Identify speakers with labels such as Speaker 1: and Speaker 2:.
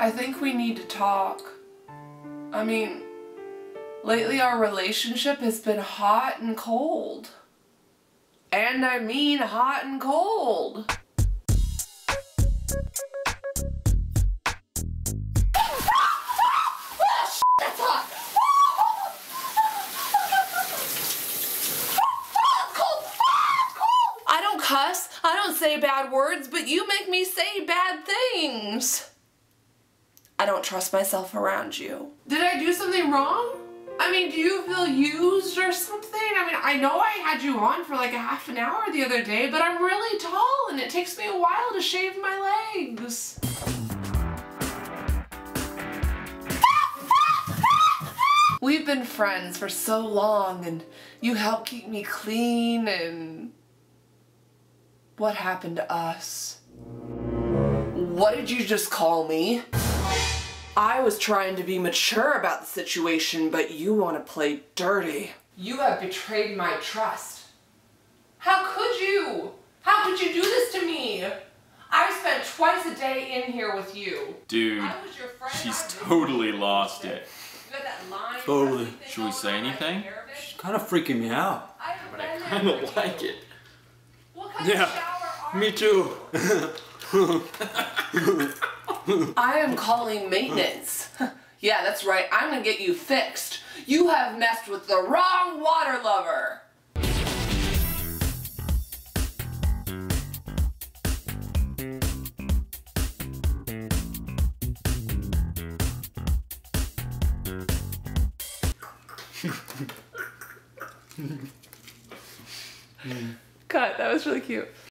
Speaker 1: I think we need to talk. I mean, lately our relationship has been hot and cold. And I mean hot and cold. I don't cuss, I don't say bad words, but you make me say bad things. I don't trust myself around you. Did I do something wrong? I mean, do you feel used or something? I mean, I know I had you on for like a half an hour the other day, but I'm really tall and it takes me a while to shave my legs. We've been friends for so long and you help keep me clean and what happened to us? What did you just call me? I was trying to be mature about the situation, but you want to play dirty. You have betrayed my trust. How could you? How could you do this to me? I spent twice a day in here with you.
Speaker 2: Dude,
Speaker 1: I was your friend,
Speaker 2: she's
Speaker 1: I was
Speaker 2: totally lost
Speaker 1: bullshit.
Speaker 2: it.
Speaker 1: You had that line
Speaker 3: Totally.
Speaker 2: Should we say anything?
Speaker 1: She's.
Speaker 3: Kind of freaking me out.
Speaker 2: But I kind of like
Speaker 1: you.
Speaker 2: it.
Speaker 1: What kind
Speaker 3: Yeah,
Speaker 1: of shower are
Speaker 3: Me
Speaker 1: you?
Speaker 3: too.
Speaker 1: I am calling maintenance. yeah, that's right. I'm gonna get you fixed. You have messed with the wrong water lover. Cut. That was really cute.